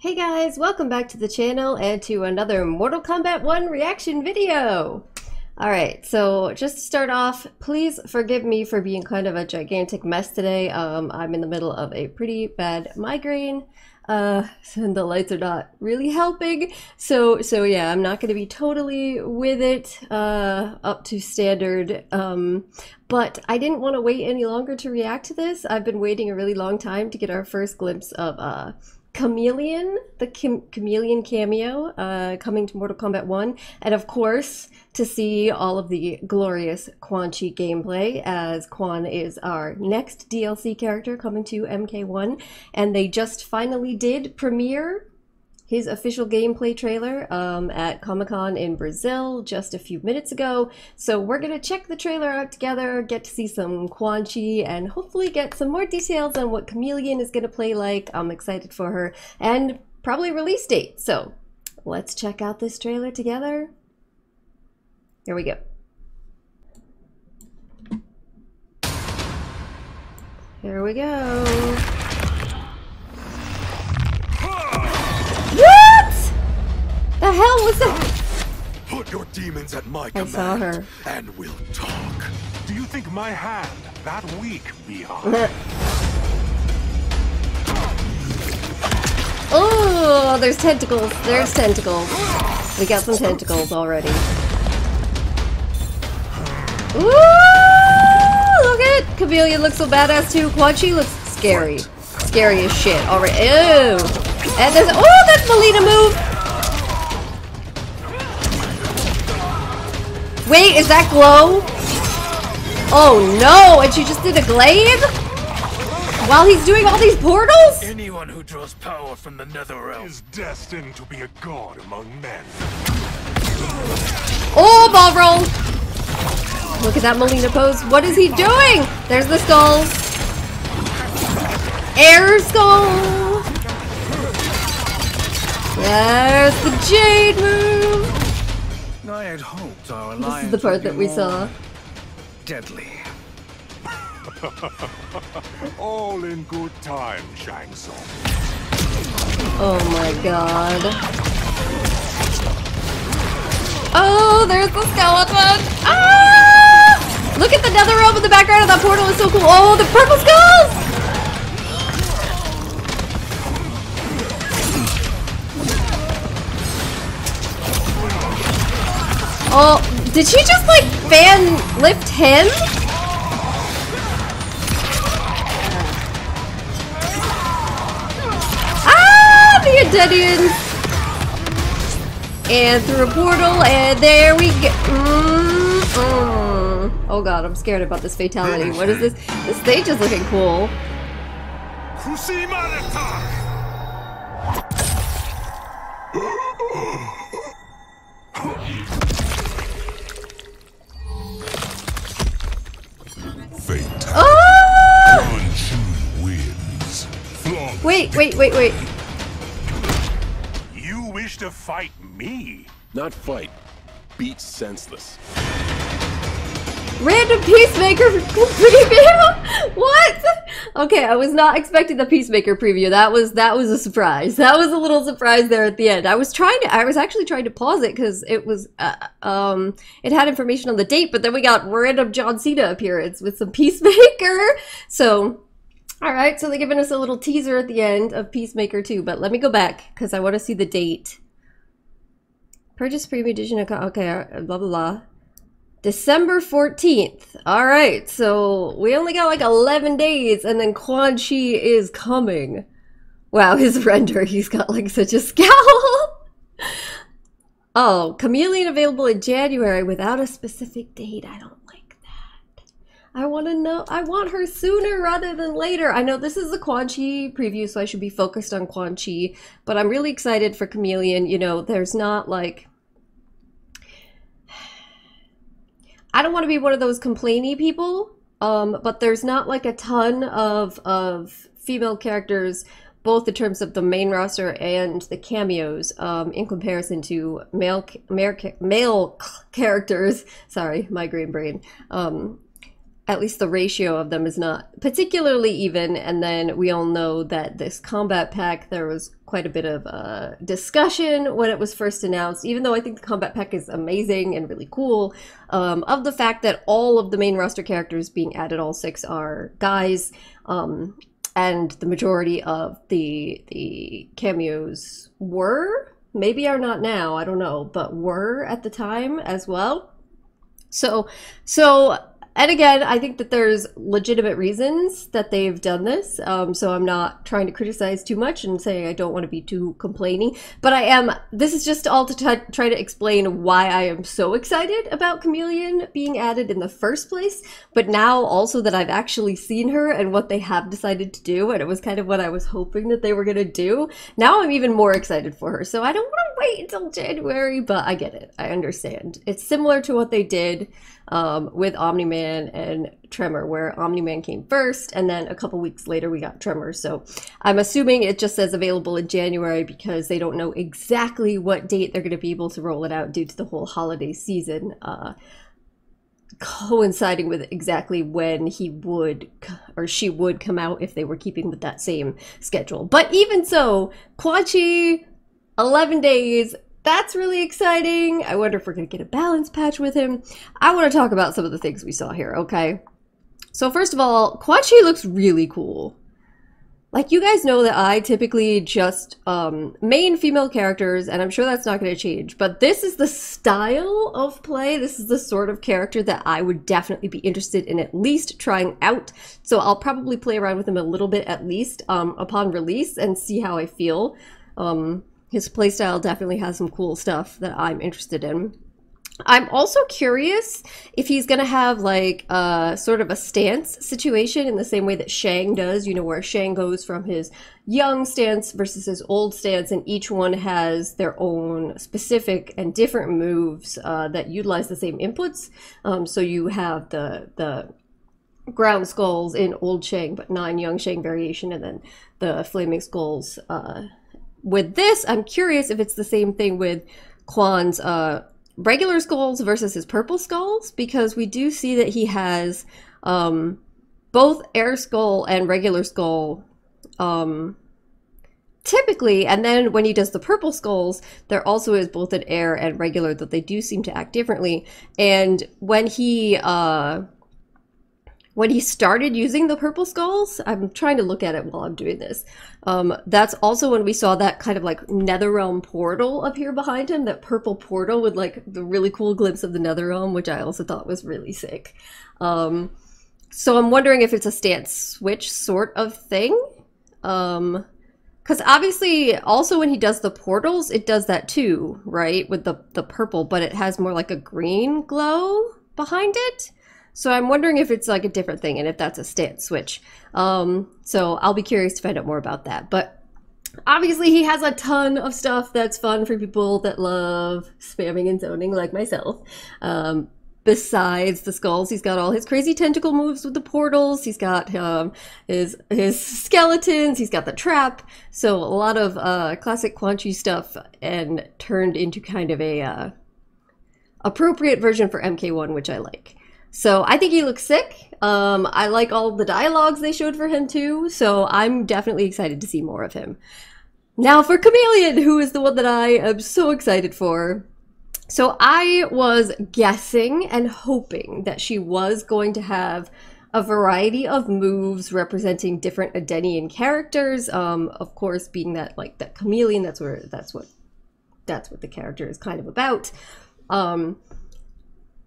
Hey guys, welcome back to the channel and to another Mortal Kombat 1 reaction video! Alright, so just to start off, please forgive me for being kind of a gigantic mess today. Um, I'm in the middle of a pretty bad migraine, uh, and the lights are not really helping. So, so yeah, I'm not going to be totally with it, uh, up to standard. Um, but I didn't want to wait any longer to react to this. I've been waiting a really long time to get our first glimpse of, uh, Khameleon, the Khameleon Kameo, uh, coming to Mortal Kombat 1, and of course, to see all of the glorious Quan Chi gameplay, as Quan is our next DLC character coming to MK1, and they just finally did premiere his official gameplay trailer um, at Comic Con in Brazil just a few minutes ago. So we're gonna check the trailer out together, get to see some Quan Chi, and hopefully get some more details on what Khameleon is gonna play like. I'm excited for her, and probably release date. So let's check out this trailer together. Here we go. Here we go. Hell was that? Put your demons at my I command, saw her. and we'll talk. Do you think my hand that weak, Mihai? oh, there's tentacles. There's tentacles. We got some tentacles already. Ooh, look at it. Khameleon looks so badass too. Quan Chi looks scary. Scary as shit already. Ew. Oh. And there's oh, that's Mileena move. Wait, is that glow? Oh no, and she just did a glaive? While he's doing all these portals? Anyone who draws power from the netherrealm is destined to be a god among men. Oh, ball roll! Look at that Mileena pose. What is he doing? There's the skulls. Air skull. There's the jade move. I had hoped our alliance This is the part that we saw. Deadly. All in good time, Shang Tsung. Oh my god. Oh, there's the skeleton! Ah! Look at the nether realm in the background of that portal is so cool. Oh, the purple skulls! Oh, did she just like fan lift him? Ah, the Edenians! And through a portal, and there we go. Mm -mm. Oh god, I'm scared about this fatality. What is this? The stage is looking cool. Wait, wait, wait, wait. You wish to fight me? Not fight. Beat senseless. Random Peacemaker preview? what? Okay, I was not expecting the Peacemaker preview. That was that was a surprise. That was a little surprise there at the end. I was trying to I was actually trying to pause it because it was uh, um it had information on the date, but then we got random John Cena appearance with some Peacemaker. So all right, so they're giving us a little teaser at the end of Peacemaker 2, but let me go back because I want to see the date. Purchase premium edition. Okay, uh, blah, blah, blah. December 14th. All right, so we only got like 11 days and then Quan Chi is coming. Wow, his render, he's got like such a scowl. oh, Khameleon available in January without a specific date. I don't I want to know. I want her sooner rather than later. I know this is a Quan Chi preview, so I should be focused on Quan Chi, but I'm really excited for Khameleon. You know, there's not like. I don't want to be one of those complainy people, um, but there's not like a ton of of female characters, both in terms of the main roster and the Kameos, um, in comparison to male male, male characters. Sorry, migraine brain. Um, at least the ratio of them is not particularly even. And then we all know that this Kombat Pack, there was quite a bit of uh, discussion when it was first announced, even though I think the Kombat Pack is amazing and really cool, um, of the fact that all of the main roster characters being added, all six are guys. Um, and the majority of the the Kameos were maybe are not now i don't know but were at the time as well so so and again, I think that there's legitimate reasons that they've done this. Um, so I'm not trying to criticize too much and saying I don't want to be too complaining. But I am, this is just all to try to explain why I am so excited about Khameleon being added in the first place. But now also that I've actually seen her and what they have decided to do, and it was kind of what I was hoping that they were going to do, now I'm even more excited for her. So I don't want to wait until January, but I get it. I understand. It's similar to what they did um, with Omni Man and Tremor, where Omni Man came first, and then a couple weeks later we got Tremor. So I'm assuming it just says available in January because they don't know exactly what date they're going to be able to roll it out due to the whole holiday season. Uh, coinciding with exactly when he would or she would come out if they were keeping with that same schedule. But even so, Quan Chi, 11 days, that's really exciting. I wonder if we're going to get a balance patch with him. I want to talk about some of the things we saw here, okay? So first of all, Quan Chi looks really cool. Like, you guys know that I typically just um, main female characters, and I'm sure that's not going to change, but this is the style of play. This is the sort of character that I would definitely be interested in at least trying out. So I'll probably play around with him a little bit at least um, upon release and see how I feel. Um, his playstyle definitely has some cool stuff that I'm interested in. I'm also curious if he's going to have like a sort of a stance situation in the same way that Shang does, you know, where Shang goes from his young stance versus his old stance, and each one has their own specific and different moves uh, that utilize the same inputs. Um, so you have the the ground skulls in old Shang, but not in young Shang variation, and then the flaming skulls uh, with this, I'm curious if it's the same thing with Quan's uh, regular skulls versus his purple skulls, because we do see that he has um, both air skull and regular skull um, typically. And then when he does the purple skulls there also is both an air and regular though they do seem to act differently. And when he uh when he started using the purple skulls, I'm trying to look at it while I'm doing this. Um, that's also when we saw that kind of like Netherrealm portal up here behind him, that purple portal with like the really cool glimpse of the Netherrealm, which I also thought was really sick. Um, so I'm wondering if it's a stance switch sort of thing. Um, because obviously, also when he does the portals, it does that too, right? With the, the purple, but it has more like a green glow behind it. So I'm wondering if it's like a different thing and if that's a stance switch. Um, so I'll be curious to find out more about that. But obviously he has a ton of stuff that's fun for people that love spamming and zoning like myself. Um, besides the skulls, he's got all his crazy tentacle moves with the portals. He's got um, his his skeletons. He's got the trap. So a lot of uh, classic Quan Chi stuff, and turned into kind of a uh, appropriate version for MK1, which I like. So I think he looks sick. Um, I like all the dialogues they showed for him too, so I'm definitely excited to see more of him. Now for Khameleon, who is the one that I am so excited for. So I was guessing and hoping that she was going to have a variety of moves representing different Edenian characters. Um, of course, being that like that chameleon, that's where that's what that's what the character is kind of about. Um,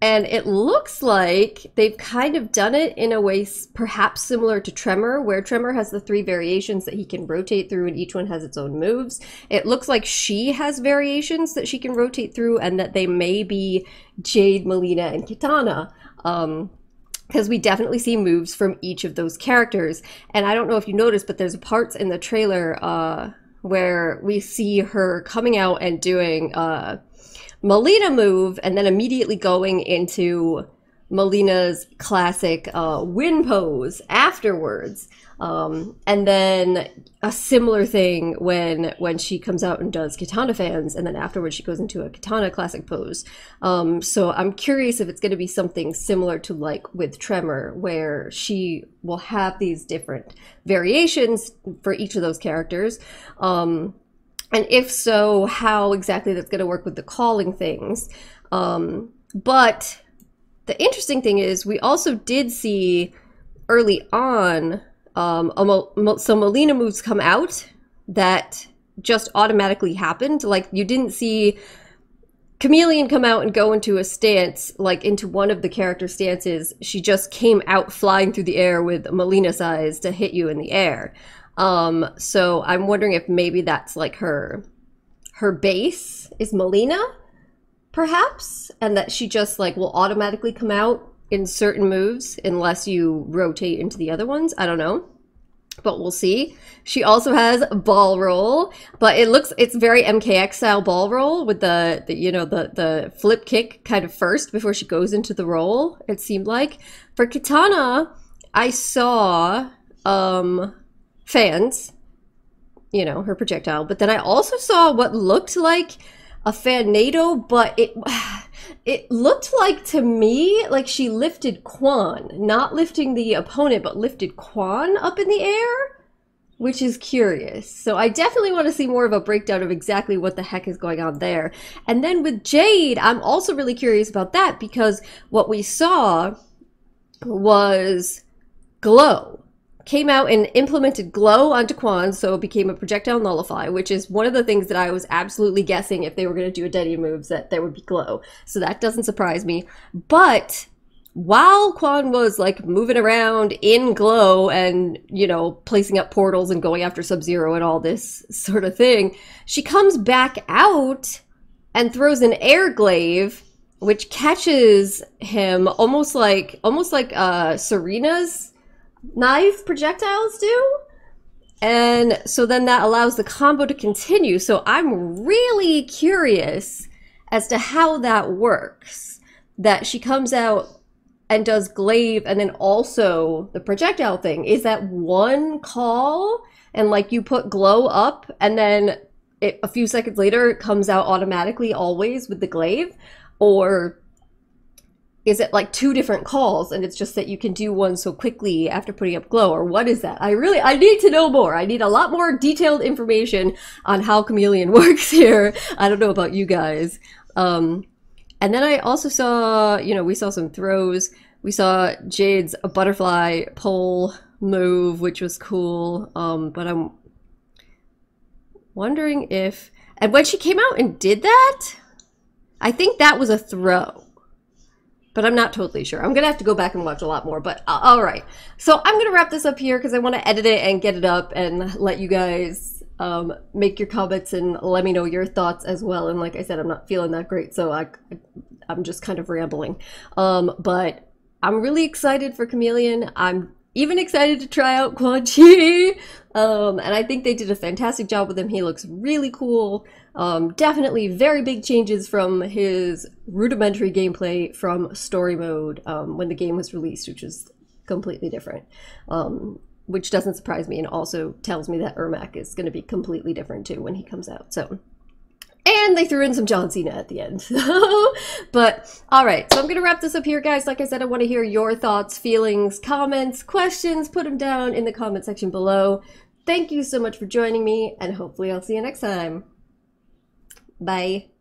and it looks like they've kind of done it in a way perhaps similar to Tremor, where Tremor has the three variations that he can rotate through, and each one has its own moves. It looks like she has variations that she can rotate through, and that they may be Jade, Mileena, and Kitana. Um, because we definitely see moves from each of those characters. And I don't know if you noticed, but there's parts in the trailer uh, where we see her coming out and doing. a Mileena move and then immediately going into Mileena's classic uh, win pose afterwards. Um, and then a similar thing when when she comes out and does Kitana fans, and then afterwards she goes into a Kitana classic pose. Um, so I'm curious if it's going to be something similar to like with Tremor, where she will have these different variations for each of those characters. Um, and if so, how exactly that's going to work with the calling things. Um, but the interesting thing is, we also did see early on um, so Mileena moves come out that just automatically happened. Like you didn't see Khameleon come out and go into a stance, like into one of the character stances. She just came out flying through the air with Mileena size to hit you in the air. Um, so I'm wondering if maybe that's like her her base is Mileena, perhaps, and that she just like will automatically come out in certain moves unless you rotate into the other ones. I don't know. But we'll see. She also has ball roll, but it looks it's very MKX style ball roll with the, the you know the the flip kick kind of first before she goes into the roll. It seemed like for Kitana, I saw um fans, you know her projectile, but then I also saw what looked like a Fanado, but it it looked like to me like she lifted Quan, not lifting the opponent, but lifted Quan up in the air, which is curious. So I definitely want to see more of a breakdown of exactly what the heck is going on there. And then with Jade, I'm also really curious about that because what we saw was glow came out and implemented glow onto Quan, so it became a projectile nullify, which is one of the things that I was absolutely guessing if they were going to do Edenian moves that there would be glow. So that doesn't surprise me. But while Quan was like moving around in glow and, you know, placing up portals and going after Sub Zero and all this sort of thing, she comes back out and throws an air glaive which catches him almost like almost like uh Sareena's knife projectiles do. And so then that allows the combo to continue. So I'm really curious as to how that works. That she comes out and does glaive and then also the projectile thing. Is that one call and like you put glow up and then it, a few seconds later it comes out automatically always with the glaive? Or is it like two different calls and it's just that you can do one so quickly after putting up glow or what is that? I really i need to know more. I need a lot more detailed information on how Khameleon works here. I don't know about you guys. Um, and then i also saw you know we saw some throws. We saw jade's a butterfly pole move which was cool. Um, but i'm wondering if and when she came out and did that i think that was a throw but I'm not totally sure. I'm gonna have to go back and watch a lot more. But uh, all right, so I'm gonna wrap this up here because I want to edit it and get it up and let you guys um, make your comments and let me know your thoughts as well. And like I said, I'm not feeling that great, so I, I'm just kind of rambling. Um, but I'm really excited for Khameleon. I'm even excited to try out Quan Chi. Um, and I think they did a fantastic job with him. He looks really cool. Um, definitely very big changes from his rudimentary gameplay from story mode um, when the game was released, which is completely different. Um, which doesn't surprise me and also tells me that Ermac is going to be completely different too when he comes out. So, and they threw in some John Cena at the end. but all right, so I'm going to wrap this up here, guys. Like I said, I want to hear your thoughts, feelings, comments, questions. Put them down in the comment section below. Thank you so much for joining me, and hopefully I'll see you next time. Bye.